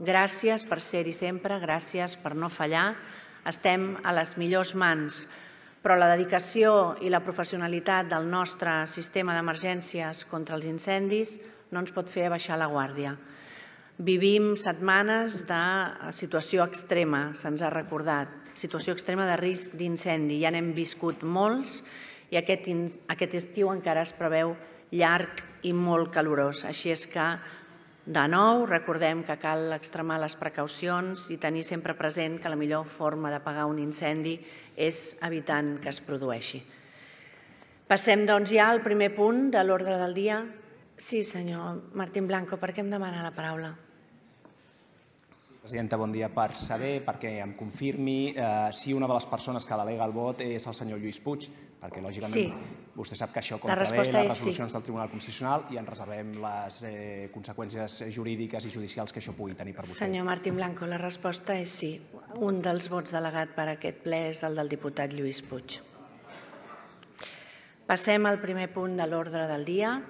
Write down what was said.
Gràcies per ser-hi sempre, gràcies per no fallar. Estem a les millors mans, però la dedicació i la professionalitat del nostre sistema d'emergències contra els incendis no ens pot fer abaixar la guàrdia. Vivim setmanes de situació extrema, se'ns ha recordat, situació extrema de risc d'incendi. Ja n'hem viscut molts i aquest, aquest estiu encara es preveu llarg i molt calorós. Així és que, de nou, recordem que cal extremar les precaucions i tenir sempre present que la millor forma d'apagar un incendi és evitant que es produeixi. Passem, doncs, ja al primer punt de l'ordre del dia. Sí, senyor Martín Blanco, per què em demana la paraula? Presidenta, bon dia. Per saber, perquè em confirmi, eh, si una de les persones que delega el vot és el senyor Lluís Puig, perquè lògicament Sí. vostè sap que això La contravé resposta les és sí. resolucions del Tribunal Constitucional i ens reservem les eh, conseqüències jurídiques i judicials que això pugui tenir per vostè. Senyor Martín Blanco, la resposta és sí. Un dels vots delegat per aquest ple és el del diputat Lluís Puig. Passem al primer punt de l'ordre del dia.